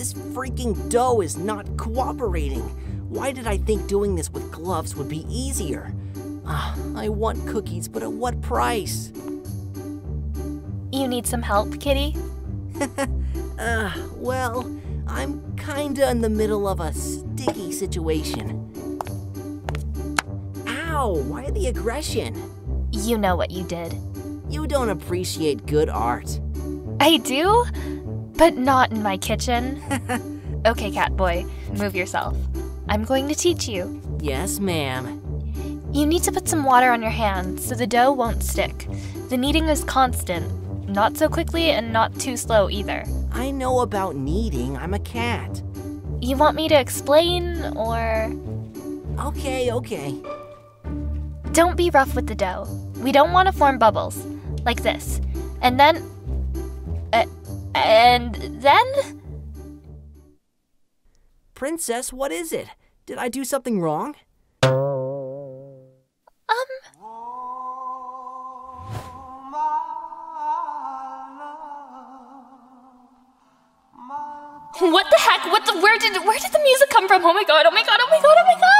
This freaking dough is not cooperating. Why did I think doing this with gloves would be easier? Ah, I want cookies, but at what price? You need some help, Kitty? Uh, well, I'm kinda in the middle of a sticky situation. Ow, why the aggression? You know what you did. You don't appreciate good art. I do, but not in my kitchen. okay, Catboy, move yourself. I'm going to teach you. Yes, ma'am. You need to put some water on your hands so the dough won't stick. The kneading is constant, not so quickly and not too slow either. I know about kneading. I'm a cat. You want me to explain, or. Okay, okay. Don't be rough with the dough. We don't want to form bubbles, like this. And then. Uh, and then? Princess, what is it? Did I do something wrong? Um. What the heck? What the? Where did? Where did the music come from? Oh my god! Oh my god! Oh my god! Oh my god!